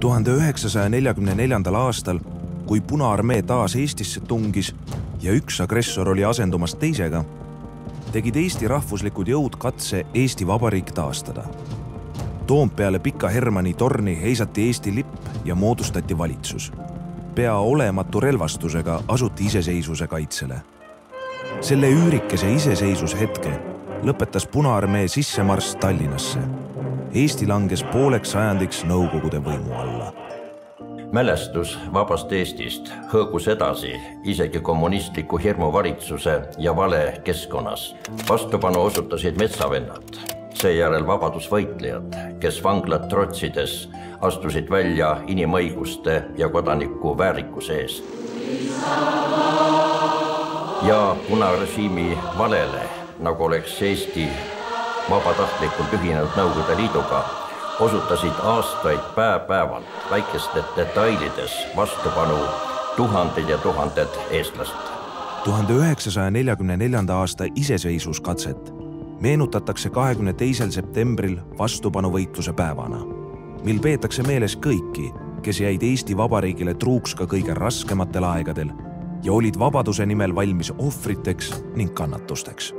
tuhande üheksasaja neljakümne neljandal aastal, kui Punaarmee taas Eestisse tungis ja üks agressor oli asendumas teisega, tegid Eesti rahvuslikud jõud katse Eesti Vabariik taastada. Toompeale Pika Hermanni torni heisati Eesti lipp ja moodustati valitsus. pea olematu relvastusega asuti iseseisvuse kaitsele. selle üürikese iseseisvushetke lõpetas Punaarmee sissemarss Tallinnasse. Eesti langes pooleks sajandiks Nõukogude võimu alla mälestus vabast Eestist hõõgus edasi isegi kommunistliku hirmuvalitsuse ja vale keskkonnas. vastupanu osutasid metsavennad, seejärel vabadusvõitlejad, kes vanglat trotsides astusid välja inimõiguste ja kodaniku väärikuse eest. ja punarežiimi valele, nagu oleks Eesti vabatahtlikult ühinenud Nõukogude Liiduga osutasid aastaid päev-päevalt väikestes detailides vastupanu tuhanded ja tuhanded eestlased. tuhande üheksasaja neljakümne neljanda aasta iseseisvuskatset meenutatakse kahekümne teisel septembril vastupanuvõitluse päevana, mil peetakse meeles kõiki, kes jäid Eesti Vabariigile truuks ka kõige raskematel aegadel ja olid vabaduse nimel valmis ohvriteks ning kannatusteks